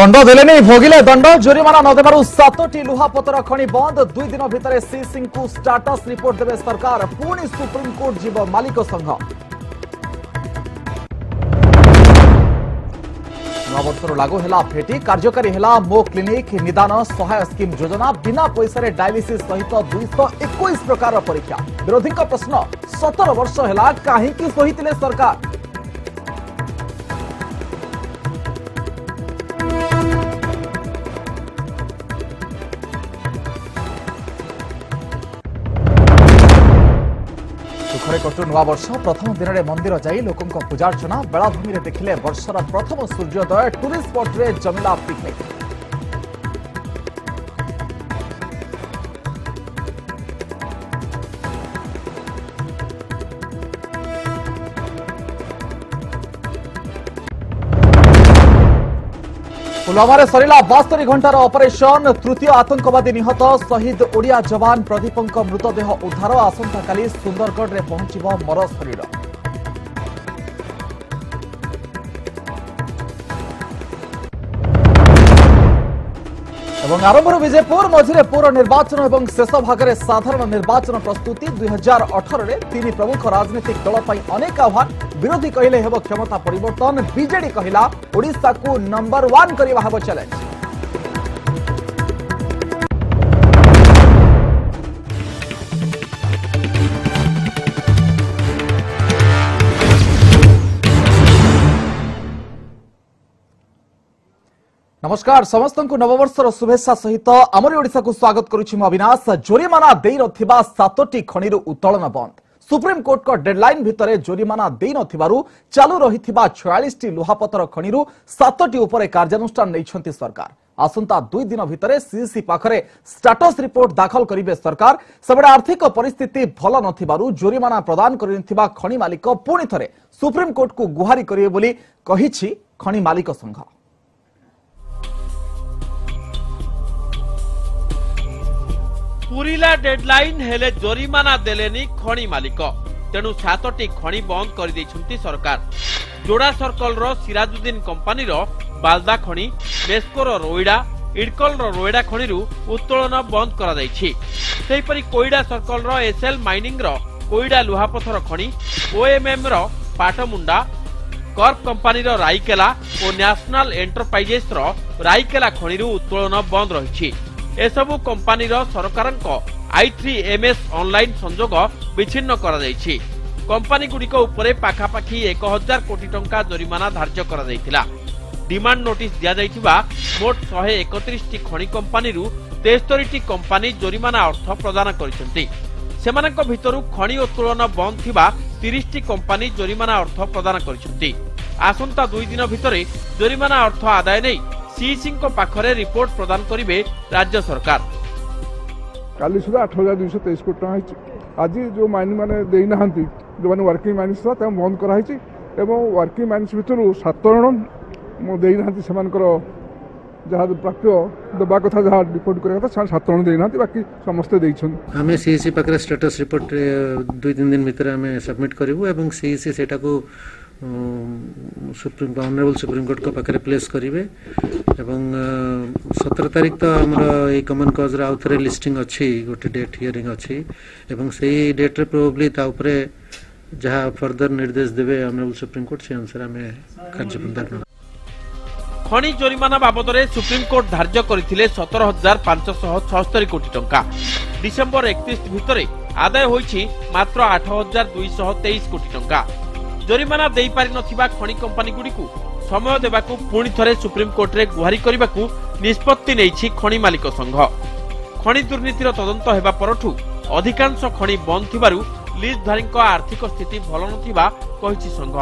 दंड दे भोगिले दंड जोरीमाना नदेव सतोटी लुहापतर खणि बंद दुई दिन भितर सीसी को स्टाटस रिपोर्ट देवे सरकार पुणी सुप्रीमकोर्ट जीव मालिक संघ नवर्षर लागू है फेटी कार्यकारी है मो क्लिनिक निदान सहाय स्कीम योजना बिना पैसा डायलीसी सहित दुईश एक प्रकार परीक्षा विरोधी प्रश्न सतर वर्ष है कहीं सरकार ପବିତ୍ର ନୂଆବର୍ଷ ପ୍ରଥମ ଦିନରେ ମନ୍ଦିର ଯାଇ ଲୋକଙ୍କ ପୂଜାର୍ଚ୍ଚନା ବେଳାଭୂମିରେ ଦେଖିଲେ ବର୍ଷର ପ୍ରଥମ ସୂର୍ଯ୍ୟୋଦୟ ଟୁରିଷ୍ଟ ସ୍ପଟ୍ରେ ଜମିଲା ପିକ୍ନିକ୍ ଜମାରେ ସରିଲା ବାସ୍ତରୀ ଘଣ୍ଟାର ଅପରେସନ ତୃତୀୟ ଆତଙ୍କବାଦୀ ନିହତ ଶହୀଦ ଓଡ଼ିଆ ଯବାନ ପ୍ରଦୀପଙ୍କ ମୃତଦେହ ଉଦ୍ଧାର ଆସନ୍ତାକାଲି ସୁନ୍ଦରଗଡ଼ରେ ପହଞ୍ଚିବ ମର ଶରୀର বঙ্গ আরম্ভৰ বিজয়েপুর মধ্যৰ পূৰ্ণ নিৰ্বাচন আৰু শেষ ভাগৰে সাধাৰণ নিৰ্বাচন প্ৰস্তুতি 2018 ৰে তিনি প্ৰમુখ ৰাজনৈতিক দলৰ পই अनेक আহ্বান বিৰোধী কৈলে হেব ক্ষমতা পৰিৱৰ্তন বিজেডি কহেলা ওড়िसाকু নম্বৰ 1 কৰিবা হেব চেলঞ্জ নমস্কার সমস্ত নববর্ষর শুভেচ্ছা সহিত আমার ওড়শা স্বাগত করুছি মু অবিনাশ জরিমানা দেই নথিবা সাতটি খনির উত্তোলন বন্ধ সুপ্রিমকোর্টক ডেডলাইন ভিতরে জরিমানা দেই নথিবারু চালু রহিথিবা 46টি লুহাপতর খনিরু সাতটি উপরে কার্যানুষ্ঠান নেইছন্তি সরকার আসন্তা দুই দিন ভিতরে সিইসি পাখরে স্টাটস রিপোর্ট দাখল করিবে সরকার সেবেড়ে আর্থিক পরিস্থিতি ভাল নথিবারু জরিমানা প্রদান করিনথিবা খনি মালিক পুনি থরে সুপ্রিমকোর্টকু গুহারি করিবে বলি কহিছি খনি মালিক সংঘ ପୁରିଲା ଡେଡ୍ଲାଇନ୍ ହେଲେ ଜରିମାନା ଦେଲେନି ଖଣି ମାଲିକ ତେଣୁ ସାତଟି ଖଣି ବନ୍ଦ କରିଦେଇଛନ୍ତି ସରକାର ଯୋଡ଼ା ସର୍କଲର ସିରାଜୁଦ୍ଦିନ କମ୍ପାନୀର ବାଲଦା ଖଣି ନେସ୍କୋର ରୋଇଡ଼ା ଇଡ୍କଲର ରୋଇଡ଼ା ଖଣିରୁ ଉତ୍ତୋଳନ ବନ୍ଦ କରାଯାଇଛି ସେହିପରି କୋଇଡ଼ା ସର୍କଲର ଏସ୍ଏଲ୍ ମାଇନିଂର କୋଇଡ଼ା ଲୁହାପଥର ଖଣି ଓଏମ୍ଏମ୍ର ପାଟମୁଣ୍ଡା କର୍ପ କମ୍ପାନୀର ରାଇକେଲା ଓ ନ୍ୟାସନାଲ ଏଣ୍ଟରପ୍ରାଇଜେସର ରାଇକେଲା ଖଣିରୁ ଉତ୍ତୋଳନ ବନ୍ଦ ରହିଛି ଏସବୁ କମ୍ପାନୀର ସରକାରଙ୍କ ଆଇ ଥ୍ରୀ ଏମ୍ଏସ୍ ଅନ୍ଲାଇନ୍ ସଂଯୋଗ ବିଚ୍ଛିନ୍ନ କରାଯାଇଛି କମ୍ପାନୀଗୁଡ଼ିକ ଉପରେ ପାଖାପାଖି ଏକ ହଜାର କୋଟି ଟଙ୍କା ଜରିମାନା ଧାର୍ଯ୍ୟ କରାଯାଇଥିଲା ডিমান্ড নোটিস দিয়া যাইতিবা মোট একত্রিশটি খনি কোম্পানিরু তেস্তরিটি কোম্পানি জরিমানা অর্থ প্রদান করেছেন সেমানক ভিতর খনি উত্তোলন বন্ধ থিবা 30টি কোম্পানি জরিমানা অর্থ প্রদান করেছেন আসন্তা দুই দিন ভিতরে জরিমানা অর্থ আদায় নেই ସିଇସିଙ୍କ ପାଖରେ ରିପୋର୍ଟ ପ୍ରଦାନ କରିବେ ରାଜ୍ୟ ସରକାର କାଲି ସୁଦ୍ଧା ଆଠ ହଜାର ଦୁଇଶହ ତେଇଶ କୋଟି ଟଙ୍କା ହେଇଛି ଆଜି ଯେଉଁ ମାଇନ୍ ମାନେ ଦେଇନାହାନ୍ତି ଯେଉଁମାନେ ୱାର୍କିଂ ମାଇନ୍ସ ଥିଲା ତାଙ୍କୁ ବନ୍ଦ କରାହେଇଛି ଏବଂ ୱାର୍କିଂ ମାଇନ୍ସ ଭିତରୁ ସାତ ଜଣ ଦେଇନାହାନ୍ତି ସେମାନଙ୍କର ଯାହା ପ୍ରାପ୍ୟ ଦେବା କଥା ଯାହା ରିପୋର୍ଟ କରିବା କଥା ସେମାନେ ସାତ ଜଣ ଦେଇନାହାନ୍ତି ବାକି ସମସ୍ତେ ଦେଇଛନ୍ତି ଆମେ ସିଇସି ପାଖରେ ଷ୍ଟାଟସ୍ ରିପୋର୍ଟ ଦୁଇ ତିନି ଦିନ ଭିତରେ ଆମେ ସବମିଟ୍ କରିବୁ ଏବଂ ସିଇସି ସେଟାକୁ ସୁପ୍ରିମ୍ ଅନରେବଲ୍ ସୁପ୍ରିମକୋର୍ଟଙ୍କ ପାଖରେ ପ୍ଲେସ୍ କରିବେ ଏବଂ ସତର ତାରିଖ ତ ଆମର ଏଇ କମନ୍ କଜ୍ର ଆଉ ଥରେ ଲିଷ୍ଟିଂ ଅଛି ଗୋଟେ ଡେଟ୍ ହିୟରିଂ ଅଛି ଏବଂ ସେଇ ଡେଟ୍ରେ ପ୍ରୋବ୍ଲି ତା ଉପରେ ଯାହା ଫର୍ଦର ନିର୍ଦ୍ଦେଶ ଦେବେ ଅନରେବଲ୍ ସୁପ୍ରିମକୋର୍ଟ ସେ ଅନୁସାରେ ଆମେ କାର୍ଯ୍ୟପନ୍ଥା ନେବା ଖଣି ଜରିମାନା ବାବଦରେ ସୁପ୍ରିମକୋର୍ଟ ଧାର୍ଯ୍ୟ କରିଥିଲେ ସତର ହଜାର ପାଞ୍ଚଶହ ଛଅସ୍ତରୀ କୋଟି ଟଙ୍କା ଡିସେମ୍ବର ଏକତିରିଶ ଭିତରେ ଆଦାୟ ହୋଇଛି ମାତ୍ର ଆଠ ହଜାର ଦୁଇଶହ ତେଇଶ କୋଟି ଟଙ୍କା ଜରିମାନା ଦେଇପାରିନଥିବା ଖଣି କମ୍ପାନୀଗୁଡ଼ିକୁ ସମୟ ଦେବାକୁ ପୁଣି ଥରେ ସୁପ୍ରିମକୋର୍ଟରେ ଗୁହାରି କରିବାକୁ ନିଷ୍ପତ୍ତି ନେଇଛି ଖଣି ମାଲିକ ସଂଘ ଖଣି ଦୁର୍ନୀତିର ତଦନ୍ତ ହେବା ପରଠୁ ଅଧିକାଂଶ ଖଣି ବନ୍ଦ ଥିବାରୁ ଲିଜ୍ଧାରୀଙ୍କ ଆର୍ଥିକ ସ୍ଥିତି ଭଲ ନଥିବା କହିଛି ସଂଘ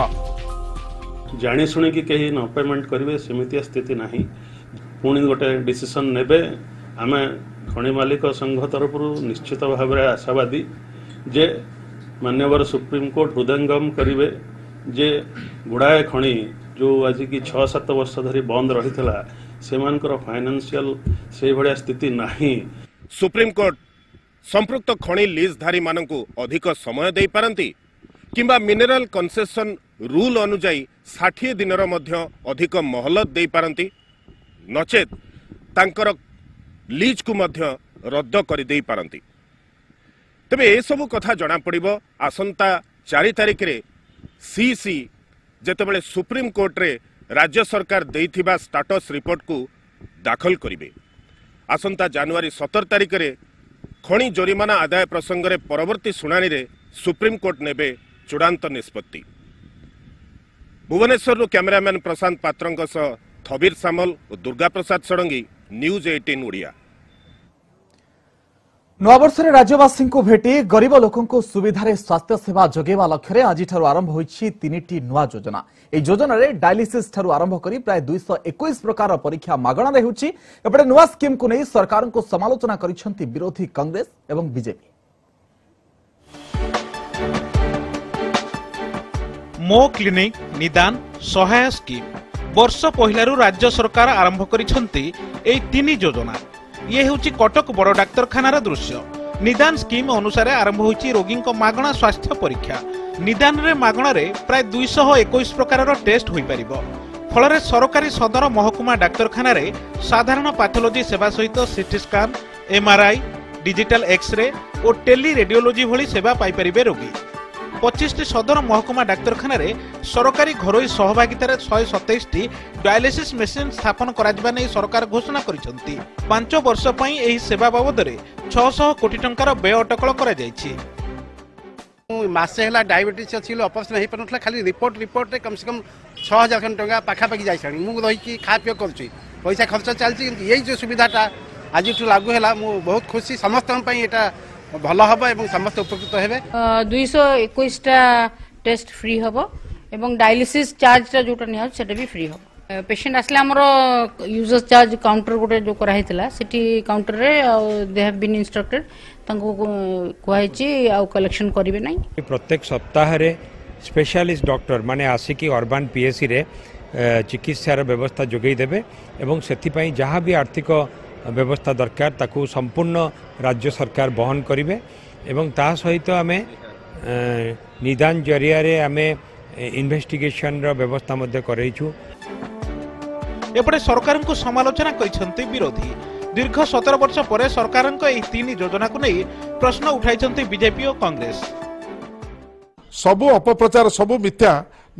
ଜାଣିଶୁଣିକି କେହି ନ ପେମେଣ୍ଟ କରିବେ ସେମିତିଆ ସ୍ଥିତି ନାହିଁ ପୁଣି ଗୋଟେ ଡିସିସନ୍ ନେବେ ଆମେ ଖଣି ମାଲିକ ସଂଘ ତରଫରୁ ନିଶ୍ଚିତ ଭାବରେ ଆଶାବାଦୀ ଯେ ମାନ୍ୟବର ସୁପ୍ରିମକୋର୍ଟ ହୃଦୟଙ୍ଗମ କରିବେ ଯେ ଗୁଡ଼ାଏ ଖଣି ଯେଉଁ ଆଜିକି ଛଅ ସାତ ବର୍ଷ ଧରି ବନ୍ଦ ରହିଥିଲା ସେମାନଙ୍କର ଫାଇନାନ୍ସିଆଲ ସେଇଭଳିଆ ସ୍ଥିତି ନାହିଁ ସୁପ୍ରିମକୋର୍ଟ ସମ୍ପୃକ୍ତ ଖଣି ଲିଜ୍ଧାରୀମାନଙ୍କୁ ଅଧିକ ସମୟ ଦେଇପାରନ୍ତି କିମ୍ବା ମିନେରାଲ କନସେସନ ରୁଲ ଅନୁଯାୟୀ ଷାଠିଏ ଦିନର ମଧ୍ୟ ଅଧିକ ମହଲତ ଦେଇପାରନ୍ତି ନଚେତ ତାଙ୍କର ଲିଜ୍କୁ ମଧ୍ୟ ରଦ୍ଦ କରିଦେଇପାରନ୍ତି ତେବେ ଏସବୁ କଥା ଜଣାପଡ଼ିବ ଆସନ୍ତା ଚାରି ତାରିଖରେ ସିସି ଯେତେବେଳେ ସୁପ୍ରିମକୋର୍ଟରେ ରାଜ୍ୟ ସରକାର ଦେଇଥିବା ଷ୍ଟାଟସ୍ ରିପୋର୍ଟକୁ ଦାଖଲ କରିବେ ଆସନ୍ତା ଜାନୁଆରୀ ସତର ତାରିଖରେ ଖଣି ଜରିମାନା ଆଦାୟ ପ୍ରସଙ୍ଗରେ ପରବର୍ତ୍ତୀ ଶୁଣାଣିରେ ସୁପ୍ରିମକୋର୍ଟ ନେବେ ଚୂଡ଼ାନ୍ତ ନିଷ୍ପତ୍ତି ଭୁବନେଶ୍ୱରରୁ କ୍ୟାମେରାମ୍ୟାନ୍ ପ୍ରଶାନ୍ତ ପାତ୍ରଙ୍କ ସହ ଥବିର ସାମଲ ଓ ଦୁର୍ଗାପ୍ରସାଦ ଷଡ଼ଙ୍ଗୀ ନ୍ୟୁଜ୍ ଏଇଟିନ୍ ଓଡ଼ିଆ ନୂଆବର୍ଷରେ ରାଜ୍ୟବାସୀଙ୍କୁ ଭେଟି ଗରିବ ଲୋକଙ୍କୁ ସୁବିଧାରେ ସ୍ୱାସ୍ଥ୍ୟ ସେବା ଯୋଗାଇବା ଲକ୍ଷ୍ୟରେ ଆଜିଠାରୁ ଆରମ୍ଭ ହୋଇଛି ତିନିଟି ନୂଆ ଯୋଜନା ଏହି ଯୋଜନାରେ ଡାୟାଲିସିସ୍ ଠାରୁ ଆରମ୍ଭ କରି ପ୍ରାୟ ଦୁଇଶହ ଏକୋଇଶ ପ୍ରକାରର ପରୀକ୍ଷା ମାଗଣାରେ ହେଉଛି ଏପଟେ ନୂଆ ସ୍କିମ୍କୁ ନେଇ ସରକାରଙ୍କୁ ସମାଲୋଚନା କରିଛନ୍ତି ବିରୋଧୀ କଂଗ୍ରେସ ଏବଂ ବିଜେପି ମୋ କ୍ଲିନିକ ନିଦାନ ସହାୟ ସ୍କିମ୍ ବର୍ଷ ପହିଲାରୁ ରାଜ୍ୟ ସରକାର ଆରମ୍ଭ କରିଛନ୍ତି ଏହି ତିନି ଯୋଜନା ଇଏ ହେଉଛି କଟକ ବଡ଼ ଡାକ୍ତରଖାନାର ଦୃଶ୍ୟ ନିଦାନ ସ୍କିମ୍ ଅନୁସାରେ ଆରମ୍ଭ ହୋଇଛି ରୋଗୀଙ୍କ ମାଗଣା ସ୍ୱାସ୍ଥ୍ୟ ପରୀକ୍ଷା ନିଦାନରେ ମାଗଣାରେ ପ୍ରାୟ ଦୁଇଶହ ଏକୋଇଶ ପ୍ରକାରର ଟେଷ୍ଟ ହୋଇପାରିବ ଫଳରେ ସରକାରୀ ସଦର ମହକୁମା ଡାକ୍ତରଖାନାରେ ସାଧାରଣ ପାଥୋଲୋଜି ସେବା ସହିତ CT scan MRI digital X ray ଓ ଟେଲି ରେଡିଓଲୋଜି ଭଳି ସେବା ପାଇପାରିବେ ରୋଗୀ পঁচিশটি সদর মহকুমা ডাক্তারখানায় সরকারি ঘরোই সহভাগিতার শহে সতেইশটি ডায়ালিসিস মেসিন স্থাপন করা নেই সরকার ঘোষণা করেছেন পাঁচ বর্ষ পাই এই সেবা বাবদরে ছশহ কোটি টঙ্কার ব্যয় অটকল করা যাইছে মাসে হল ডায়াবেটিস অছি অপরেসন হয়ে পার খালি রিপোর্ট রিপোর্টে কমসে কম ছ হাজার খন্ড টঙ্কা পাখাপাখি যাই সারি মু রহিকি খাওয়া পিও করছি পয়সা খরচ চালছি কিন্তু এই যে সুবিধাটা আজিঠু লাগু হল মু বহুত খুশি সমস্ত এটা ଭଲ ହେବ ଏବଂ ସମସ୍ତେ ଉପକୃତ ହେବେ ଦୁଇଶହ ଏକୋଇଶଟା ଟେଷ୍ଟ ଫ୍ରି ହେବ ଏବଂ ଡାଇଲିସିସ୍ ଚାର୍ଜଟା ଯେଉଁଟା ନିଆହେଉଛି ସେଇଟା ବି ଫ୍ରି ହେବ ପେସେଣ୍ଟ ଆସିଲେ ଆମର ୟୁଜର୍ସ ଚାର୍ଜ କାଉଣ୍ଟର ଗୋଟେ ଯେଉଁ କରାହେଇଥିଲା ସେଠି କାଉଣ୍ଟରରେ ଆଉ ଦେ ହାଭ୍ ବିନ୍ ଇନଷ୍ଟ୍ରକ୍ଟେଡ୍ ତାଙ୍କୁ କୁହାଯାଇଛି ଆଉ କଲେକ୍ସନ୍ କରିବେ ନାହିଁ ପ୍ରତ୍ୟେକ ସପ୍ତାହରେ ସ୍ପେଶାଲିଷ୍ଟ ଡକ୍ଟର ମାନେ ଆସିକି ଅର୍ବାନ୍ ପିଏସିରେ ଚିକିତ୍ସାର ବ୍ୟବସ୍ଥା ଯୋଗାଇ ଦେବେ ଏବଂ ସେଥିପାଇଁ ଯାହା ବି ଆର୍ଥିକ ବ୍ୟବସ୍ଥା ଦରକାର ତାକୁ ସମ୍ପୂର୍ଣ୍ଣ ରାଜ୍ୟ ସରକାର ବହନ କରିବେ ଏବଂ ତା ସହିତ ଆମେ ନିଦାନ ଜରିଆରେ ଆମେ ଇନ୍ଭେଷ୍ଟିଗେସନର ବ୍ୟବସ୍ଥା ମଧ୍ୟ କରେଇଛୁ ଏପଟେ ସରକାରଙ୍କୁ ସମାଲୋଚନା କରିଛନ୍ତି ବିରୋଧୀ ଦୀର୍ଘ ସତର ବର୍ଷ ପରେ ସରକାରଙ୍କ ଏହି ତିନି ଯୋଜନାକୁ ନେଇ ପ୍ରଶ୍ନ ଉଠାଇଛନ୍ତି ବିଜେପି ଓ କଂଗ୍ରେସ ସବୁ ଅପପ୍ରଚାର ସବୁ ମିଥ୍ୟା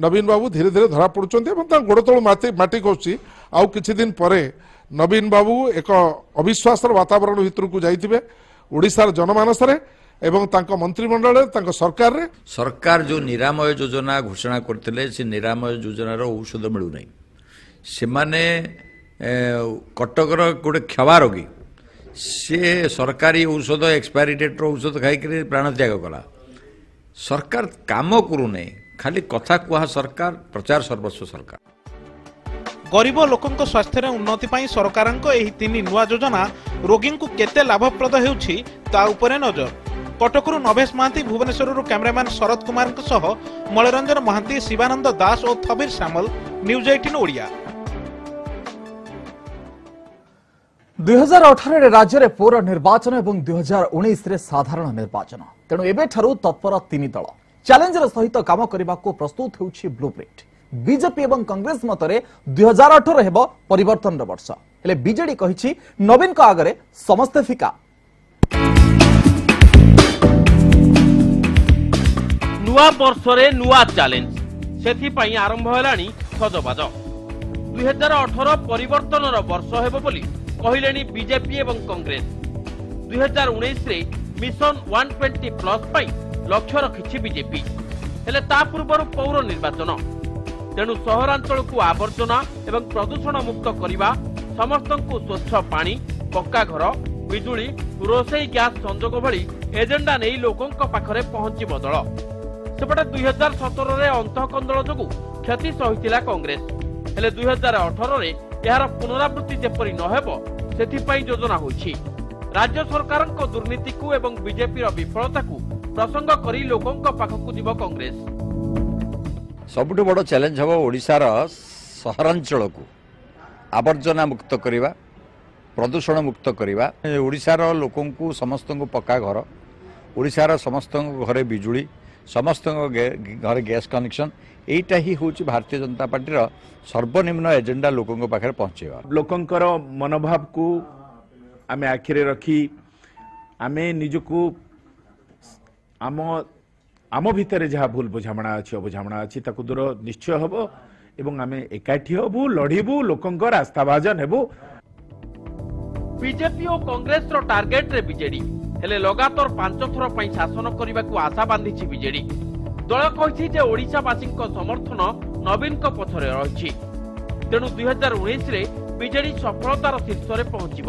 ନବୀନ ବାବୁ ଧୀରେ ଧୀରେ ଧରା ପଡୁଛନ୍ତି ଏବଂ ତାଙ୍କ ଗୋଡ଼ତଳୁ ମାଟି କରୁଛି ଆଉ କିଛି ଦିନ ପରେ ନବୀନ ବାବୁ ଏକ ଅବିଶ୍ୱାସର ବାତାବରଣ ଭିତରକୁ ଯାଇଥିବେ ଓଡ଼ିଶାର ଜନମାନସରେ ଏବଂ ତାଙ୍କ ମନ୍ତ୍ରିମଣ୍ଡଳରେ ତାଙ୍କ ସରକାରରେ ସରକାର ଯେଉଁ ନିରାମୟ ଯୋଜନା ଘୋଷଣା କରିଥିଲେ ସେ ନିରାମୟ ଯୋଜନାର ଔଷଧ ମିଳୁନାହିଁ ସେମାନେ କଟକର ଗୋଟେ କ୍ଷମା ରୋଗୀ ସିଏ ସରକାରୀ ଔଷଧ ଏକ୍ସପାଇରି ଡେଟ୍ର ଔଷଧ ଖାଇକରି ପ୍ରାଣତ୍ୟାଗ କଲା ସରକାର କାମ କରୁନାହିଁ ଖାଲି କଥା କୁହା ସରକାର ପ୍ରଚାର ସର୍ବସ୍ୱ ସରକାର ଗରିବ ଲୋକଙ୍କ ସ୍ୱାସ୍ଥ୍ୟରେ ଉନ୍ନତି ପାଇଁ ସରକାରଙ୍କ ଏହି ତିନି ନୂଆ ଯୋଜନା ରୋଗୀଙ୍କୁ କେତେ ଲାଭପ୍ରଦ ହେଉଛି ତା ଉପରେ ନଜର କଟକରୁ ନଭେଶ ମହାନ୍ତି ଭୁବନେଶ୍ୱରରୁ କ୍ୟାମେରାମ୍ୟାନ୍ ଶରତ କୁମାରଙ୍କ ସହ ମଳରଞ୍ଜନ ମହାନ୍ତି ଶିବାନନ୍ଦ ଦାସ ଓ ଥବିର ସାମଲ ନ୍ୟୁଜ୍ ଏଇଟିନ୍ ଓଡ଼ିଆ দুইহাজার অঠারের রাজ্যের পৌর নির্বাচন এবং দুইহাজার উনিশে সাধারণ নির্বাচন তেণু এবেঠার তৎপর তিন দল চ্যালেঞ্জের সহিত কাম করা প্রস্তুত হচ্ছে ব্লু প্রিন্ট ବିଜେପି ଏବଂ କଂଗ୍ରେସ ମତରେ ଦୁଇ ହଜାର ଅଠର ହେବ ପରିବର୍ତ୍ତନର ବର୍ଷ ହେଲେ ବିଜେଡି କହିଛି ନବୀନଙ୍କ ଆଗରେ ସମସ୍ତେ ଫିକା ନୂଆ ବର୍ଷରେ ନୂଆ ଚ୍ୟାଲେଞ୍ଜ ସେଥିପାଇଁ ଆରମ୍ଭ ହେଲାଣି ସଜବାଜ ଦୁଇ ହଜାର ଅଠର ପରିବର୍ତ୍ତନର ବର୍ଷ ହେବ ବୋଲି କହିଲେଣି ବିଜେପି ଏବଂ କଂଗ୍ରେସ ଦୁଇ ହଜାର ଉଣେଇଶରେ ମିଶନ ୱାନ୍ ଟ୍ୱେଣ୍ଟି ପ୍ଲସ୍ ପାଇଁ ଲକ୍ଷ୍ୟ ରଖିଛି ବିଜେପି ହେଲେ ତା ପୂର୍ବରୁ ପୌର ନିର୍ବାଚନ ତେଣୁ ସହରାଞ୍ଚଳକୁ ଆବର୍ଜନା ଏବଂ ପ୍ରଦୂଷଣ ମୁକ୍ତ କରିବା ସମସ୍ତଙ୍କୁ ସ୍ୱଚ୍ଛ ପାଣି ପକ୍କା ଘର ବିଜୁଳି ରୋଷେଇ ଗ୍ୟାସ୍ ସଂଯୋଗ ଭଳି ଏଜେଣ୍ଡା ନେଇ ଲୋକଙ୍କ ପାଖରେ ପହଞ୍ଚିବ ଦଳ ସେପଟେ ଦୁଇ ହଜାର ସତରରେ ଅନ୍ତଃକନ୍ଦଳ ଯୋଗୁଁ କ୍ଷତି ସହିଥିଲା କଂଗ୍ରେସ ହେଲେ ଦୁଇ ହଜାର ଅଠରରେ ଏହାର ପୁନରାବୃତ୍ତି ଯେପରି ନ ହେବ ସେଥିପାଇଁ ଯୋଜନା ହୋଇଛି ରାଜ୍ୟ ସରକାରଙ୍କ ଦୁର୍ନୀତିକୁ ଏବଂ ବିଜେପିର ବିଫଳତାକୁ ପ୍ରସଙ୍ଗ କରି ଲୋକଙ୍କ ପାଖକୁ ଯିବ କଂଗ୍ରେସ ସବୁଠୁ ବଡ଼ ଚ୍ୟାଲେଞ୍ଜ ହେବ ଓଡ଼ିଶାର ସହରାଞ୍ଚଳକୁ ଆବର୍ଜନା ମୁକ୍ତ କରିବା ପ୍ରଦୂଷଣ ମୁକ୍ତ କରିବା ଓଡ଼ିଶାର ଲୋକଙ୍କୁ ସମସ୍ତଙ୍କୁ ପକ୍କା ଘର ଓଡ଼ିଶାର ସମସ୍ତଙ୍କ ଘରେ ବିଜୁଳି ସମସ୍ତଙ୍କ ଘରେ ଗ୍ୟାସ୍ କନେକ୍ସନ୍ ଏଇଟା ହିଁ ହେଉଛି ଭାରତୀୟ ଜନତା ପାର୍ଟିର ସର୍ବନିମ୍ନ ଏଜେଣ୍ଡା ଲୋକଙ୍କ ପାଖରେ ପହଞ୍ଚାଇବା ଲୋକଙ୍କର ମନୋଭାବକୁ ଆମେ ଆଖିରେ ରଖି ଆମେ ନିଜକୁ ଆମ ଆମ ଭିତରେ ଯାହା ଭୁଲ ବୁଝାମଣା ଅଛି ଅବୁଝାମଣା ଅଛି ତାକୁ ଦୂର ନିଶ୍ଚୟ ହେବ ଏବଂ ଆମେ ଏକାଠି ହେବୁ ଲଢ଼ିବୁ ଲୋକଙ୍କ ରାସ୍ତାଭାଜନ ହେବୁ ବିଜେପି ଓ କଂଗ୍ରେସର ଟାର୍ଗେଟରେ ବିଜେଡି ହେଲେ ଲଗାତାର ପାଞ୍ଚ ଥର ପାଇଁ ଶାସନ କରିବାକୁ ଆଶା ବାନ୍ଧିଛି ବିଜେଡି ଦଳ କହିଛି ଯେ ଓଡ଼ିଶାବାସୀଙ୍କ ସମର୍ଥନ ନବୀନଙ୍କ ପଛରେ ରହିଛି ତେଣୁ ଦୁଇ ହଜାର ଉଣେଇଶରେ ବିଜେଡି ସଫଳତାର ଶୀର୍ଷରେ ପହଞ୍ଚିବ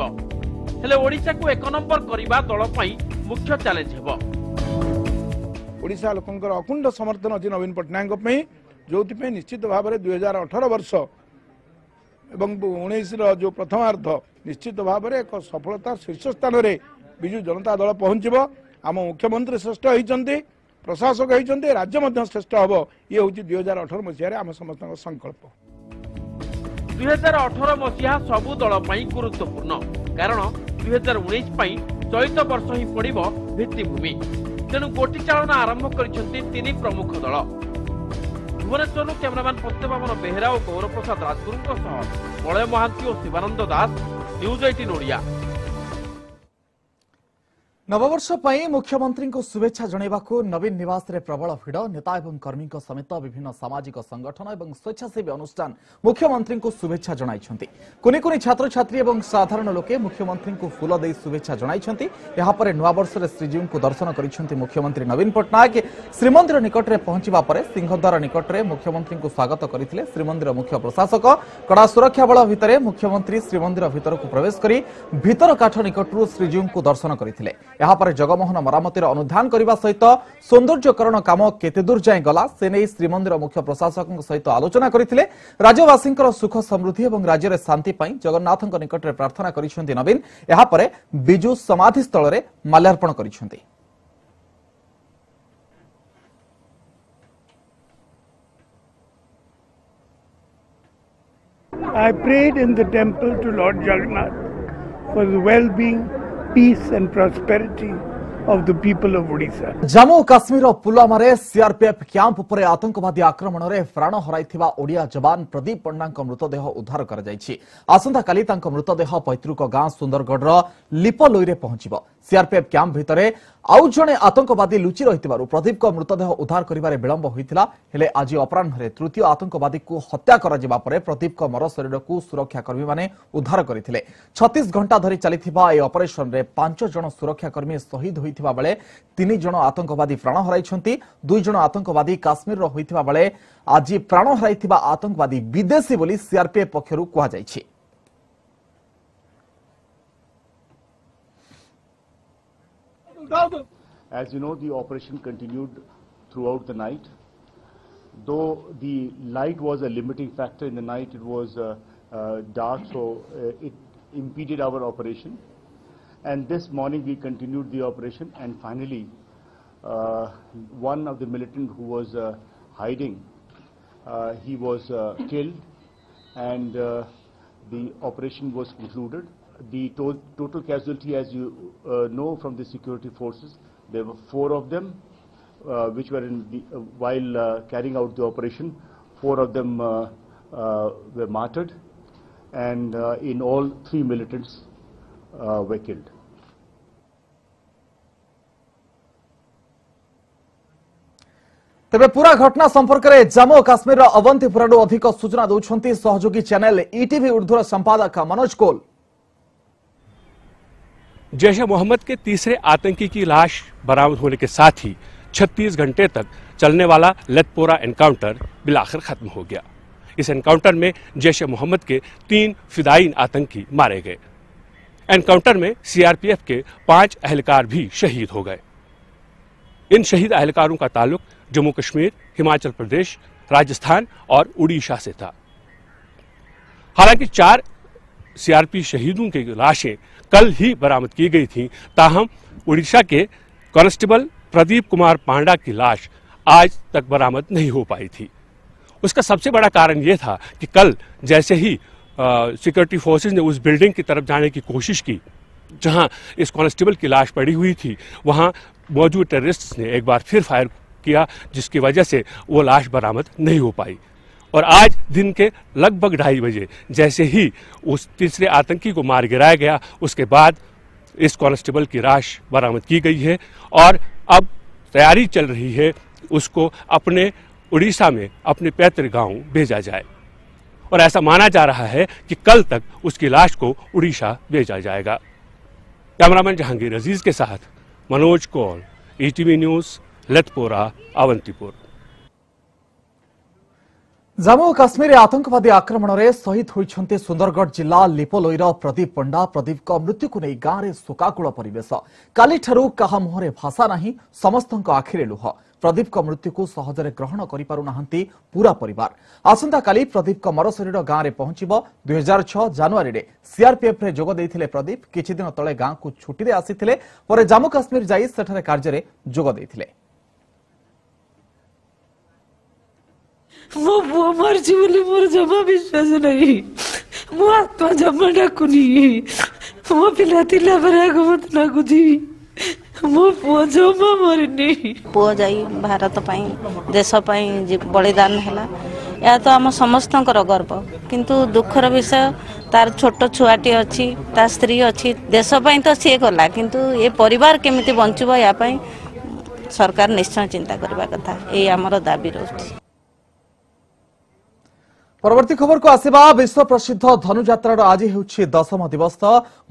ହେଲେ ଓଡ଼ିଶାକୁ ଏକ ନମ୍ବର କରିବା ଦଳ ପାଇଁ ମୁଖ୍ୟ ଚ୍ୟାଲେଞ୍ଜ ହେବ ଓଡ଼ିଶା ଲୋକଙ୍କର ଅକୁଣ୍ଠ ସମର୍ଥନ ଅଛି ନବୀନ ପଟ୍ଟନାୟକଙ୍କ ପାଇଁ ଯେଉଁଥିପାଇଁ ନିଶ୍ଚିତ ଭାବରେ ଦୁଇ ହଜାର ଅଠର ବର୍ଷ ଏବଂ ଉଣେଇଶର ଯେଉଁ ପ୍ରଥମାର୍ଦ୍ଧ ନିଶ୍ଚିତ ଭାବରେ ଏକ ସଫଳତା ଶୀର୍ଷ ସ୍ଥାନରେ ବିଜୁ ଜନତା ଦଳ ପହଞ୍ଚିବ ଆମ ମୁଖ୍ୟମନ୍ତ୍ରୀ ଶ୍ରେଷ୍ଠ ହୋଇଛନ୍ତି ପ୍ରଶାସକ ହୋଇଛନ୍ତି ରାଜ୍ୟ ମଧ୍ୟ ଶ୍ରେଷ୍ଠ ହେବ ଇଏ ହେଉଛି ଦୁଇ ହଜାର ଅଠର ମସିହାରେ ଆମ ସମସ୍ତଙ୍କ ସଂକଳ୍ପ ଦୁଇ ହଜାର ଅଠର ମସିହା ସବୁ ଦଳ ପାଇଁ ଗୁରୁତ୍ୱପୂର୍ଣ୍ଣ କାରଣ ଦୁଇ ହଜାର ଉଣେଇଶ ପାଇଁ ଚଳିତ ବର୍ଷ ହିଁ ପଡିବ ଭିତ୍ତିଭୂମି ତେଣୁ ଗୋଟି ଚାଳନା ଆରମ୍ଭ କରିଛନ୍ତି ତିନି ପ୍ରମୁଖ ଦଳ ଭୁବନେଶ୍ୱରରୁ କ୍ୟାମେରାମ୍ୟାନ୍ ପ୍ରତ୍ୟଭାବନ ବେହେରା ଓ ଗୌରପ୍ରସାଦ ରାଜଗୁରୁଙ୍କ ସହ ପ୍ରଳୟ ମହାନ୍ତି ଓ ଶିବାନନ୍ଦ ଦାସ ନ୍ୟୁଜ୍ ଏଇଟିନ୍ ଓଡ଼ିଆ নববর্ষ পাই মুখ্যমন্ত্রীঙ্কু শুভেচ্ছা জনাইবাকু নবীন নিবাসে প্রবল ভিড় নেতা এবং কর্মীঙ্ক সমেত বিভিন্ন সামাজিক সংগঠন এবং স্বেচ্ছাসেবী অনুষ্ঠান মুখ্যমন্ত্রীঙ্কু শুভেচ্ছা জনাইছেন কুনি কুনি ছাত্রছাত্রী এবং সাধারণ লোকে মুখ্যমন্ত্রীঙ্কু ফুল দেই শুভেচ্ছা জনাইছেন এরপরে নূয়াবর্ষে শ্রীজীউঙ্কু দর্শন করেছেন মুখ্যমন্ত্রী নবীন পট্টনাক শ্রীমন্দির নিকটরে পৌঁছিবা পরে সিংহদ্বার নিকটরে মুখ্যমন্ত্রীঙ্কু স্বাগত করে শ্রীমন্দির মুখ্য প্রশাসক কড়া সুরক্ষা বল ভিতরে মুখ্যমন্ত্রী শ্রীমন্দির ভিতরক প্রবেশ করে ভিতর কাঠ নিকটর শ্রীজীউঙ্কু দর্শন করে ଏହାପରେ ଜଗମୋହନ ମରାମତିର ଅନୁଧ୍ୟାନ କରିବା ସହିତ ସୌନ୍ଦର୍ଯ୍ୟକରଣ କାମ କେତେଦୂର ଯାଏଁ ଗଲା ସେ ନେଇ ଶ୍ରୀମନ୍ଦିର ମୁଖ୍ୟ ପ୍ରଶାସକଙ୍କ ସହିତ ଆଲୋଚନା କରିଥିଲେ ରାଜ୍ୟବାସୀଙ୍କର ସୁଖ ସମୃଦ୍ଧି ଏବଂ ରାଜ୍ୟରେ ଶାନ୍ତି ପାଇଁ ଜଗନ୍ନାଥଙ୍କ ନିକଟରେ ପ୍ରାର୍ଥନା କରିଛନ୍ତି ନବୀନ ଏହାପରେ ବିଜୁ ସମାଧିସ୍ଥଳରେ ମାଲ୍ୟାର୍ପଣ କରିଛନ୍ତି I prayed in the temple to Lord Jagannath for the well-being peace and prosperity of the people of Odisha. Jammu କାଶ୍ମୀରର ପୁଲୱାମାରେ ସିଆର୍ପିଏଫ୍ କ୍ୟାମ୍ପ ଉପରେ ଆତଙ୍କବାଦୀ ଆକ୍ରମଣରେ ପ୍ରାଣ ହରାଇଥିବା ଓଡ଼ିଆ ଯବାନ ପ୍ରଦୀପ ପଣ୍ଡାଙ୍କ ମୃତଦେହ ଉଦ୍ଧାର କରାଯାଇଛି ଆସନ୍ତାକାଲି ତାଙ୍କ ମୃତଦେହ ପୈତୃକ ଗାଁ ସୁନ୍ଦରଗଡ଼ର ଲିପଲୋଇରେ ପହଞ୍ଚିବ ସିଆର୍ପିଏଫ୍ କ୍ୟାମ୍ପ ଭିତରେ ଆଉ ଜଣେ ଆତଙ୍କବାଦୀ ଲୁଚି ରହିଥିବାରୁ ପ୍ରଦୀପଙ୍କ ମୃତଦେହ ଉଦ୍ଧାର କରିବାରେ ବିଳମ୍ବ ହୋଇଥିଲା ହେଲେ ଆଜି ଅପରାହ୍ନରେ ତୃତୀୟ ଆତଙ୍କବାଦୀକୁ ହତ୍ୟା କରାଯିବା ପରେ ପ୍ରଦୀପଙ୍କ ମରଶରୀରକୁ ସୁରକ୍ଷାକର୍ମୀମାନେ ଉଦ୍ଧାର କରିଥିଲେ ଛତିଶ ଘଣ୍ଟା ଧରି ଚାଲିଥିବା ଏହି ଅପରେସନରେ ପାଞ୍ଚ ଜଣ ସୁରକ୍ଷାକର୍ମୀ ଶହୀଦ ହୋଇଥିଲେ ହୋଇଥିବା ବେଳେ ତିନି ଜଣ ଆତଙ୍କବାଦୀ ପ୍ରାଣ ହରାଇଛନ୍ତି ଦୁଇ ଜଣ ଆତଙ୍କବାଦୀ କାଶ୍ମୀରର ହୋଇଥିବା ବେଳେ ଆଜି ପ୍ରାଣ ହରାଇଥିବା ଆତଙ୍କବାଦୀ ବିଦେଶୀ ବୋଲି ସିଆର୍ପିଏଫ୍ ପକ୍ଷରୁ କୁହାଯାଇଛି As you know, the operation continued throughout the night. Though the light was a limiting factor in the night, it was uh, uh, dark, so uh, it impeded our operation. And this morning we continued the operation and finally uh, one of the militant who was uh, hiding, uh, he was uh, killed and uh, the operation was concluded. The to total casualty as you uh, know from the security forces, there were four of them which were in the, while carrying out the operation, four of them were martyred and in all three militants Uh, were killed. तेरे पूरा घटना संपर्क में जम्मू काश्मीर अवंतीपुर अधिक सूचना ଦେଉଛନ୍ତି सहयोगी channel ETV ଉର୍ଦ୍ଧୁର संपादक मनोज कोल जैश मोहम्मद के तीसरे आतंकी की लाश बरामद होने के साथ ही 36 घंटे तक चलने वाला लतपोरा एनकाउंटर बिलाखिर खत्म हो गया इस एनकाउंटर में जैश मोहम्मद के तीन फिदाइन आतंकी मारे गए एनकाउंटर में सीआरपीएफ के पांच अहलकार भी शहीद हो गए इन शहीद अहलकारों का ताल्लुक जम्मू कश्मीर हिमाचल प्रदेश राजस्थान और उड़ीसा से था हालांकि चार सीआरपी शहीदों की लाशें कल ही बरामद की गई थीं ताहम उड़ीसा के कांस्टेबल प्रदीप कुमार पांडा की लाश आज तक बरामद नहीं हो पाई थी उसका सबसे बड़ा कारण यह था कि कल जैसे ही सिक्योरिटी फोर्सेज ने उस बिल्डिंग की तरफ जाने की कोशिश की जहां इस कांस्टेबल की लाश पड़ी हुई थी वहां मौजूद टेररिस्ट ने एक बार फिर फायर किया जिसकी वजह से वो लाश बरामद नहीं हो पाई और आज दिन के लगभग ढाई बजे जैसे ही उस तीसरे आतंकी को मार गिराया गया उसके बाद इस कांस्टेबल की लाश बरामद की गई है और अब तैयारी चल रही है उसको अपने उड़ीसा में अपने पैतृक गांव भेजा जाए और ऐसा माना जा रहा है कि कल तक उसकी लाश को उड़ीसा भेजा जाएगा कैमरामैन जहांगीर अजीज के साथ Manoj Kaul ETV e news Latpora Awantipora Jammu Kashmir आतंकवादी आक्रमण में शहीद होती सुंदरगढ़ जिला लिपलईर प्रदीप पंडा प्रदीप मृत्यु को नहीं गांव में शोकाकू परेश मुहर भाषा ना समस्त आखिरे लुह ପ୍ରଦୀପଙ୍କ ମୃତ୍ୟୁକୁ ସହଜରେ ଗ୍ରହଣ କରିପାରୁନାହାନ୍ତି ପୁରା ପରିବାର ଆସନ୍ତାକାଲି ପ୍ରଦୀପଙ୍କ ମରଶରୀର ଗାଁରେ ପହଞ୍ଚିବ ଦୁଇହଜାର ଛଅ ଜାନୁଆରୀରେ ସିଆର୍ପିଏଫ୍ରେ ଯୋଗ ଦେଇଥିଲେ ପ୍ରଦୀପ କିଛିଦିନ ତଳେ ଗାଁକୁ ଛୁଟିରେ ଆସିଥିଲେ ପରେ ଜାମ୍ମୁ କାଶ୍ମୀର ଯାଇ ସେଠାରେ କାର୍ଯ୍ୟରେ ଯୋଗ ଦେଇଥିଲେ ମୋ ପୁଅ ମରିଛି ବୋଲି ମୋର ଜମା ବିଶ୍ୱାସ ନାହିଁ ମୋ ଆତ୍ମା ଜମା ଡାକୁନି ମୋ ପିଲା ଥିଲା ପରେ ଆଗ ମୋତେ ଡାକୁଛି ମୁଁ ପୁଅ ଝୁମ ମରିନି ପୁଅ ଯାଇ ଭାରତ ପାଇଁ ଦେଶ ପାଇଁ ବଳିଦାନ ହେଲା ଏହା ତ ଆମ ସମସ୍ତଙ୍କର ଗର୍ବ କିନ୍ତୁ ଦୁଃଖର ବିଷୟ ତାର ଛୋଟ ଛୁଆଟି ଅଛି ତା ସ୍ତ୍ରୀ ଅଛି ଦେଶ ପାଇଁ ତ ସିଏ କଲା କିନ୍ତୁ ଏ ପରିବାର କେମିତି ବଞ୍ଚିବ ଏହା ପାଇଁ ସରକାର ନିଶ୍ଚୟ ଚିନ୍ତା କରିବା କଥା ଏଇ ଆମର ଦାବି ରହୁଛି ପରବର୍ତ୍ତୀ ଖବରକୁ ଆସିବା ବିଶ୍ୱ ପ୍ରସିଦ୍ଧ ଧନୁଯାତ୍ରାର ଆଜି ହେଉଛି ଦଶମ ଦିବସ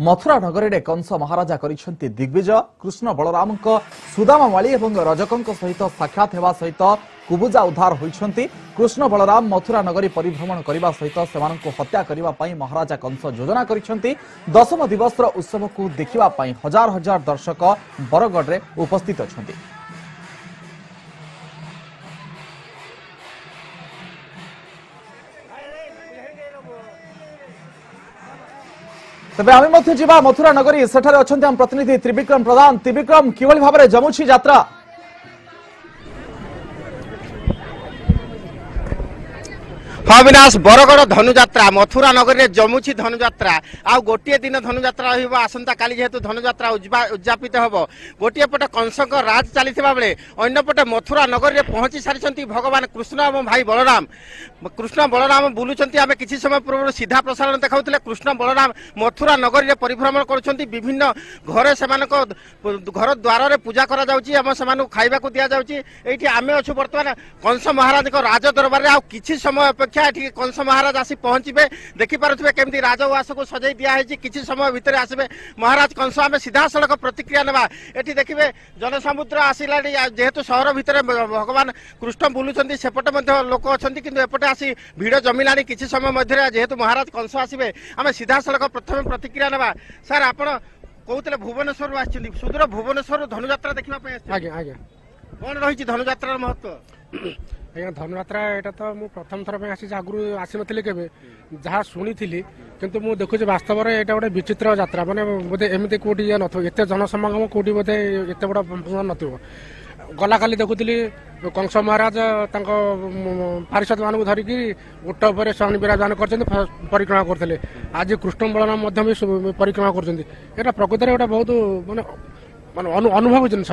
ମଥୁରା ନଗରୀରେ କଂସ ମହାରାଜା କରିଛନ୍ତି ଦିଗ୍ବିଜୟ କୃଷ୍ଣ ବଳରାମଙ୍କ ସୁଦାମା ମାଳି ଏବଂ ରଜକଙ୍କ ସହିତ ସାକ୍ଷାତ ହେବା ସହିତ କୁବୁଜା ଉଦ୍ଧାର ହୋଇଛନ୍ତି କୃଷ୍ଣ ବଳରାମ ମଥୁରା ନଗରୀ ପରିଭ୍ରମଣ କରିବା ସହିତ ସେମାନଙ୍କୁ ହତ୍ୟା କରିବା ପାଇଁ ମହାରାଜା କଂସ ଯୋଜନା କରିଛନ୍ତି ଦଶମ ଦିବସର ଉତ୍ସବକୁ ଦେଖିବା ପାଇଁ ହଜାର ହଜାର ଦର୍ଶକ ବରଗଡ଼ରେ ଉପସ୍ଥିତ ଅଛନ୍ତି তবে আমি মধ্যে যা মথুরা নগরী সেখানে অনেক প্রতিনিধি ত্রিবিক্রম প্রধান ত্রিবিক্রম কিভাবে ভাবে জমুছি যাত্রা অবিনাশ বরগড় ধনুযাত্রা মথুরা নগরীরে জমুছি ধনুযাত্রা আউ গোটিয়ে দিন ধনুযাত্রা রহব আসন্তকালি যেহেতু ধনুযাত্রা উদযাপিত হব গোটিয়ে পটে কংসক রাজ চালি বেড়ে অন্যপটে মথুরা নগরীরে পৌঁছি সারি ভগবান কৃষ্ণ এবং ভাই বলরাম কৃষ্ণ বলরাম বুলুচার আমি কিছু সময় পূর্ব সিধা প্রসারণ দেখাউলে কৃষ্ণ বলরাম মথুরা নগরীরে পরিভ্রমণ করছেন বিভিন্ন ঘরে সে ঘর দ্বারে পূজা করা যাচ্ছে এবং সে খাইবা দিয়া যাচ্ছে এইটি আমি অছু বর্তমানে কংস মহারাজ রাজ দরবারে আউ কিছু সময় অপেক্ষা অপেক্ষা এটিকে কংস মহারাজ আসি পৌঁছবে দেখিপারে কমিটি রাজওয়াসক সজাই দিয়া হয়েছে কিছু সময় ভিতরে আসবে মহারাজ কংস আমি সিধাসলখ প্রতিক্রিয়া নেওয়া এটি দেখবে জনসমুদ্র আসলে যেহেতু সহর ভিতরে ভগবান কৃষ্ণ বুলুচার সেপটে লোক অনেক কিন্তু এপটে আসি ভিড় জমিলা কিছু সময় মধ্যে যেহেতু মহারাজ কংস আসবে আমি সিধাসলখ প্রথমে প্রতিক্রিয়া নেওয়া স্যার আপনার কৌলে ভুবনেশ্বর আসছেন সুদূর ভুবনেশ্বর ধনুযাত্রা দেখা আজ্ঞা আজ্ঞা কণ রয়েছে ধনুযাত্রার মহত্ব ଆଜ୍ଞା ଧନୁଯାତ୍ରା ଏଇଟା ତ ମୁଁ ପ୍ରଥମ ଥର ପାଇଁ ଆସିଛି ଆଗରୁ ଆସିନଥିଲି କେବେ ଯାହା ଶୁଣିଥିଲି କିନ୍ତୁ ମୁଁ ଦେଖୁଛି ବାସ୍ତବରେ ଏଇଟା ଗୋଟେ ବିଚିତ୍ର ଯାତ୍ରା ମାନେ ବୋଧେ ଏମିତି କେଉଁଠି ଇଏ ନଥିବ ଏତେ ଜନସମାଗମ କେଉଁଠି ବୋଧେ ଏତେ ବଡ଼ ନଥିବ ଗଲାକାଲି ଦେଖୁଥିଲି କଂସ ମହାରାଜ ତାଙ୍କ ପାରିଷଦମାନଙ୍କୁ ଧରିକି ଓଟ ଉପରେ ଶନି ବିରାଜମାନ କରିଛନ୍ତି ପରିକ୍ରମା କରୁଥିଲେ ଆଜି କୃଷ୍ଣ ବଳରାମ ମଧ୍ୟ ବି ପରିକ୍ରମା କରୁଛନ୍ତି ଏଇଟା ପ୍ରକୃତରେ ଗୋଟେ ବହୁତ ମାନେ মানে ଅନୁଭବ ଜିନିଷ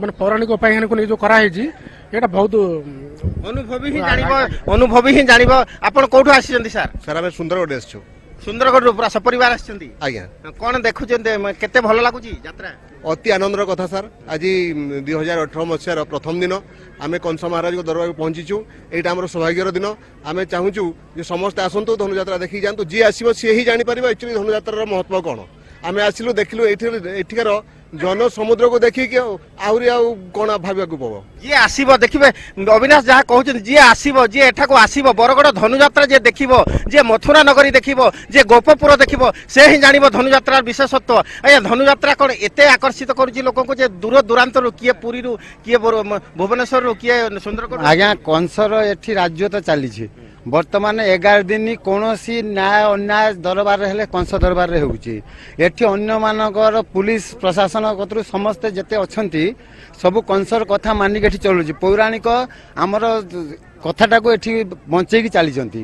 ମାନେ ପୌରାଣିକ ଉପାଖ୍ୟାନକୁ ନେଇ ଯେଉଁ କରାହେଇଛି ଏଇଟା ବହୁତ ଅନୁଭବୀ ହିଁ ଜାଣିବ ଅନୁଭବୀ ହିଁ ଜାଣିବ ଆପଣ କୋଉଠୁ ଆସିଛନ୍ତି ସାର୍ ସାର୍ ଆମେ ସୁନ୍ଦରଗଡ଼ ଆସିଛୁ ସୁନ୍ଦରଗଡ଼ରୁ ପୁରା ସପରିବାର ଆସିଛନ୍ତି ଆଜ୍ଞା କ'ଣ ଦେଖୁଛନ୍ତି କେତେ ଭଲ ଲାଗୁଛି ଯାତ୍ରା ଅତି ଆନନ୍ଦର କଥା ସାର୍ ଆଜି ଦୁଇ ହଜାର ଅଠର ମସିହାର ପ୍ରଥମ ଦିନ ଆମେ କଂସ ମହାରାଜଙ୍କ ଦରବାରକୁ ପହଞ୍ଚିଛୁ ଏଇଟା ଆମର ସୌଭାଗ୍ୟର ଦିନ ଆମେ ଚାହୁଁଛୁ ଯେ ସମସ୍ତେ ଆସନ୍ତୁ ଧନୁଯାତ୍ରା ଦେଖିକି ଯାଆନ୍ତୁ ଯିଏ ଆସିବ ସିଏ ହିଁ ଜାଣିପାରିବ ଆକ୍ଚୁଆଲି ଧନୁଯାତ୍ରାର ମହତ୍ତ୍ୱ କ'ଣ ଆମେ ଆସିଲୁ ଦେଖିଲୁ ଏଠି ଏଠିକାର ଜନ ସମୁଦ୍ରକୁ ଦେଖିକି ଆଉ ଆହୁରି ଆଉ କ'ଣ ଭାବିବାକୁ ପବ ଯିଏ ଆସିବ ଦେଖିବେ ଅବିନାଶ ଯାହା କହୁଛନ୍ତି ଯିଏ ଆସିବ ଯିଏ ଏଠାକୁ ଆସିବ ବରଗଡ଼ ଧନୁଯାତ୍ରା ଯିଏ ଦେଖିବ ଯିଏ ମଥୁରା ନଗରୀ ଦେଖିବ ଯିଏ ଗୋପପୁର ଦେଖିବ ସେ ହିଁ ଜାଣିବ ଧନୁଯାତ୍ରାର ବିଶେଷତ୍ୱ ଆଜ୍ଞା ଧନୁଯାତ୍ରା କ'ଣ ଏତେ ଆକର୍ଷିତ କରୁଛି ଲୋକଙ୍କୁ ଯେ ଦୂର ଦୂରାନ୍ତରୁ କିଏ ପୁରୀରୁ କିଏ ଭୁବନେଶ୍ୱରରୁ କିଏ ସୁନ୍ଦରଗଡ଼ ଆଜ୍ଞା କଂସର ଏଠି ରାଜ୍ୟ ତ ଚାଲିଛି ବର୍ତ୍ତମାନ ଏଗାର ଦିନ କୌଣସି ନ୍ୟାୟ ଅନ୍ୟାୟ ଦରବାରରେ ହେଲେ କଂସ ଦରବାରରେ ହେଉଛି ଏଠି ଅନ୍ୟମାନଙ୍କର ପୁଲିସ ପ୍ରଶାସନ କତରୁ ସମସ୍ତେ ଯେତେ ଅଛନ୍ତି ସବୁ କଂସର କଥା ମାନିକି ଏଠି ଚଳୁଛି ପୌରାଣିକ ଆମର କଥାଟାକୁ ଏଠି ବଞ୍ଚେଇକି ଚାଲିଛନ୍ତି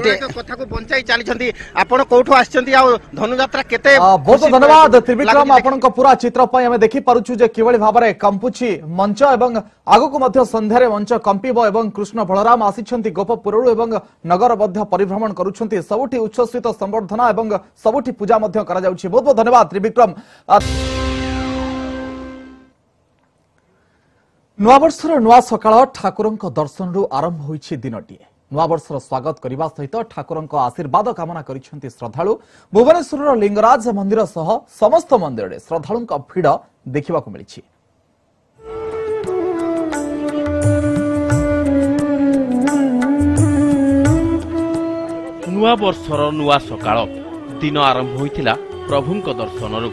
কথা को बंचाई चली आपण कोठो आछंती आ धनुयात्रा केते बहुत धन्यवाद त्रिविक्रम आपण को पूरा चित्र पय हम देखि पारुछु जे केवल भाबरे कंपुची मंच एवं आगो को मध्य संध्यारे मंच कंपिबो एवं कृष्ण बलराम आसीछंती गोपपुररु एवं नगर मध्य परिभ्रमण करूछंती सबुठी उच्छ्वसित संवर्धना एवं सबुठी पूजा मध्य करा जाउछि बहुत बहुत धन्यवाद त्रिविक्रम ନୂଆବର୍ଷର ନୂଆ ସକାଳ ଠାକୁରଙ୍କ ଦର୍ଶନରୁ ଆରମ୍ଭ ହୋଇଛି ଦିନଟିଏ ନୂଆବର୍ଷର ସ୍ୱାଗତ କରିବା ସହିତ ଠାକୁରଙ୍କ ଆଶୀର୍ବାଦ କାମନା କରିଛନ୍ତି ଶ୍ରଦ୍ଧାଳୁ ଭୁବନେଶ୍ୱରର ଲିଙ୍ଗରାଜ ମନ୍ଦିର ସହ ସମସ୍ତ ମନ୍ଦିରରେ ଶ୍ରଦ୍ଧାଳୁଙ୍କ ଭିଡ଼ ଦେଖିବାକୁ ମିଳିଛି ନୂଆବର୍ଷର ନୂଆ ସକାଳ ଦିନ ଆରମ୍ଭ ହୋଇଥିଲା ପ୍ରଭୁଙ୍କ ଦର୍ଶନରୁ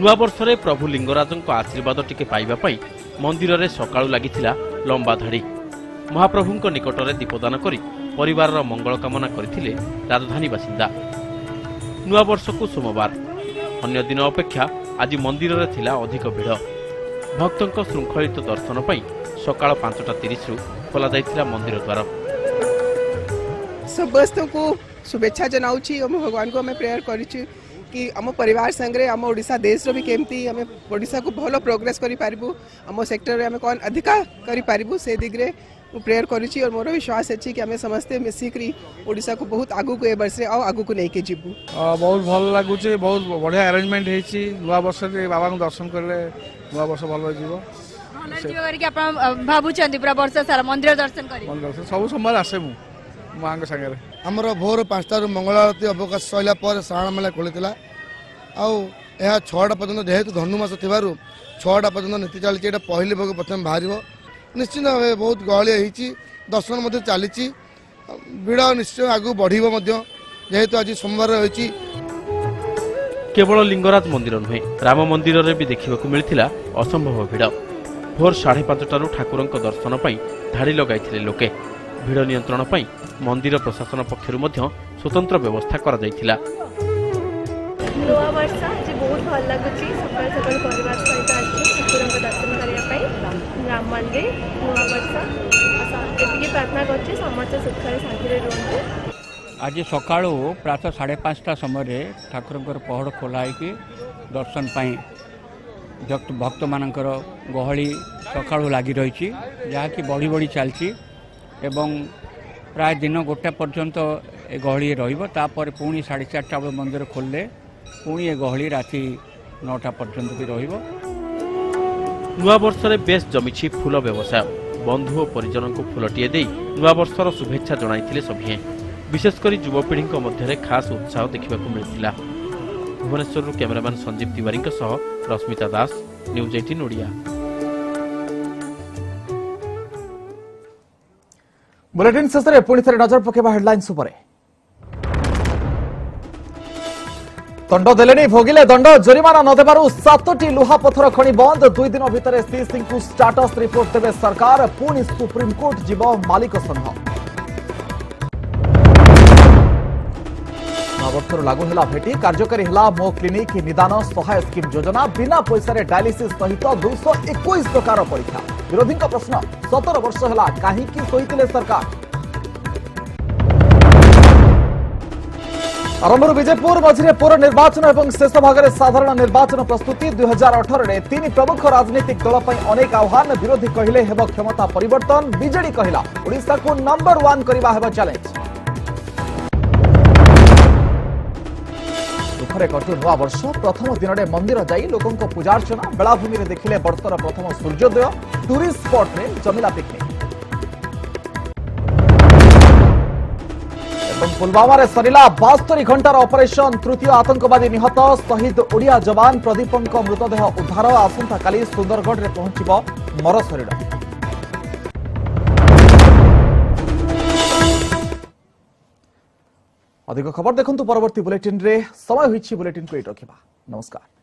ନୂଆବର୍ଷରେ ପ୍ରଭୁ ଲିଙ୍ଗରାଜଙ୍କ ଆଶୀର୍ବାଦ ଟିକେ ପାଇବା ପାଇଁ ମନ୍ଦିରରେ ସକାଳୁ ଲାଗିଥିଲା ଲମ୍ବା ମହାପ୍ରଭୁଙ୍କ ନିକଟରେ ଦୀପଦାନ କରି ପରିବାରର ମଙ୍ଗଳ କାମନା କରିଥିଲେ ରାଜଧାନୀ ବାସିନ୍ଦା ନୂଆବର୍ଷକୁ ସୋମବାର ଅନ୍ୟ ଦିନ ଅପେକ୍ଷା ଆଜି ମନ୍ଦିରରେ ଥିଲା ଅଧିକ ଭିଡ଼ ଭକ୍ତଙ୍କ ଶୃଙ୍ଖଳିତ ଦର୍ଶନ ପାଇଁ ସକାଳ ପାଞ୍ଚଟା ତିରିଶରୁ ଖୋଲାଯାଇଥିଲା ମନ୍ଦିର ଦ୍ୱାର ସମସ୍ତଙ୍କୁ ଶୁଭେଚ୍ଛା ଜଣାଉଛି ଆମ ଭଗବାନଙ୍କୁ ଆମେ ପ୍ରେୟାର କରିଛୁ କି ଆମ ପରିବାର ସାଙ୍ଗରେ ଆମ ଓଡ଼ିଶା ଦେଶର ବି କେମିତି ଆମେ ଓଡ଼ିଶାକୁ ଭଲ ପ୍ରୋଗ୍ରେସ କରିପାରିବୁ ଆମ ସେକ୍ଟରରେ ଆମେ କ'ଣ ଅଧିକା କରିପାରିବୁ ସେ ଦିଗରେ प्रेयर करुच्ची और मोर विश्वास अच्छी कि आम समस्ते मिसिकी ओडा को बहुत आगक ए वर्ष आगक को लेकिन जी बहुत भल लगुच बहुत बढ़िया आरेजमेंट होती नुआ वर्ष बाबा दर्शन कले नुआ वर्ष भल भोर पांचटू मंगल आरती अवकाश सरला श्रावण मेला खोली आ छटा पर्यटन जेहेतु धनुमास थी पर्यटन नीति चलती पहली भोग प्रथम बाहर ନିଶ୍ଚିନ୍ତ ଭାବେ ବହୁତ ଗହଳି ହେଇଛି ଦର୍ଶନ ମଧ୍ୟ ଚାଲିଛି ଭିଡ଼ ନିଶ୍ଚୟ ଆଗକୁ ବଢ଼ିବ ମଧ୍ୟ ଯେହେତୁ ଆଜି ସୋମବାର ରହିଛି କେବଳ ଲିଙ୍ଗରାଜ ମନ୍ଦିର ନୁହେଁ ରାମ ମନ୍ଦିରରେ ବି ଦେଖିବାକୁ ମିଳିଥିଲା ଅସମ୍ଭବ ଭିଡ଼ ଭୋର ସାଢ଼େ ପାଞ୍ଚଟାରୁ ଠାକୁରଙ୍କ ଦର୍ଶନ ପାଇଁ ଧାଡ଼ି ଲଗାଇଥିଲେ ଲୋକେ ଭିଡ଼ ନିୟନ୍ତ୍ରଣ ପାଇଁ ମନ୍ଦିର ପ୍ରଶାସନ ପକ୍ଷରୁ ମଧ୍ୟ ସ୍ୱତନ୍ତ୍ର ବ୍ୟବସ୍ଥା କରାଯାଇଥିଲା ନୂଆବର୍ଷ ଆଜି ବହୁତ ଭଲ ଲାଗୁଛି ସକାଳ ସକାଳ ପରିବାର ଗ୍ରାମରେ ନୂଆବର୍ଷ ଏତିକି ପ୍ରାର୍ଥନା କରୁଛି ସମସ୍ତେ ସୁଖରେ ଶାନ୍ତିରେ ରୁହନ୍ତୁ ଆଜି ସକାଳୁ ପ୍ରାୟତଃ ସାଢ଼େ ପାଞ୍ଚଟା ସମୟରେ ଠାକୁରଙ୍କର ପହଡ଼ ଖୋଲା ହୋଇକି ଦର୍ଶନ ପାଇଁ ଭକ୍ତମାନଙ୍କର ଗହଳି ସକାଳୁ ଲାଗି ରହିଛି ଯାହାକି ବଢ଼ି ବଢ଼ି ଚାଲିଛି ଏବଂ ପ୍ରାୟ ଦିନ ଗୋଟା ପର୍ଯ୍ୟନ୍ତ ଏ ଗହଳି ରହିବ ତାପରେ ପୁଣି ସାଢ଼େ ଚାରିଟା ବେଳେ ମନ୍ଦିର ଖୋଲିଲେ ପୁଣି ଏ ଗହଳି ରାତି ନଅଟା ପର୍ଯ୍ୟନ୍ତ ବି ରହିବ नुआ नुवावर्ष जमि फूल व्यवसाय बन्धु परिजनको फुल टे नर्षर शुभेच्छा युवा विशेषकरी जुवपिढीको माध्यम खास उत्साह देखा भुवन क्यमेरा्यान् सञ्जीव तिवारी दासर पकेडल দণ্ড দেলে ভোগিলে দণ্ড জরিমানা নদেবার সাতটি লুহা পথর খনি বন্ধ দুই দিন ভিতরে সি সিং স্টাটস রিপোর্ট দেবে সরকার পুনি সুপ্রিমকোর্ট যাব মালিক সংঘ নবর্ষর লাগু হল ভেটি কার্যকারী হল মো ক্লিনিক নিদান সহায় স্কিম যোজনা বিনা পয়সার ডায়ালিসিস সহিত দুইশ একুশ প্রকার পরীক্ষা বিরোধী প্রশ্ন সতের বর্ষ হল কী শোলে সরকার ଆରମ୍ଭରୁ ବିଜେପୁର ମଝିରେ ପୌର ନିର୍ବାଚନ ଏବଂ ଶେଷ ଭାଗରେ ସାଧାରଣ ନିର୍ବାଚନ ପ୍ରସ୍ତୁତି ଦୁଇ ହଜାର ଅଠରରେ ତିନି ପ୍ରମୁଖ ରାଜନୈତିକ ଦଳ ପାଇଁ ଅନେକ ଆହ୍ୱାନ ବିରୋଧୀ କହିଲେ ହେବ କ୍ଷମତା ପରିବର୍ତ୍ତନ ବିଜେଡି କହିଲା ଓଡ଼ିଶାକୁ ନମ୍ବର ୱାନ୍ କରିବା ହେବ ଚ୍ୟାଲେଞ୍ଜ ଦୁଃଖରେ କଟୁ ନୂଆବର୍ଷ ପ୍ରଥମ ଦିନରେ ମନ୍ଦିର ଯାଇ ଲୋକଙ୍କ ପୂଜାର୍ଚ୍ଚନା ବେଳାଭୂମିରେ ଦେଖିଲେ ବର୍ତ୍ତର ପ୍ରଥମ ସୂର୍ଯ୍ୟୋଦୟ ଟୁରିଷ୍ଟ ସ୍ପଟ୍ରେ ଜମିଲା ପିକ୍ନିକ୍ কুলবাওয়ারে সনিলা 72 ঘন্টার অপারেশন তৃতীয় আততকবাদী নিহত শহীদ ওড়িয়া जवान प्रदीपনক মৃতদেহ উদ্ধার আসনকালি সুন্দরগড় রে পৌঁছিব মর শরীর। আদেকা খবর দেখন্ত পরবর্তী বুলেটিন রে সময় হইছি বুলেটিন কো এট রাখবা নমস্কার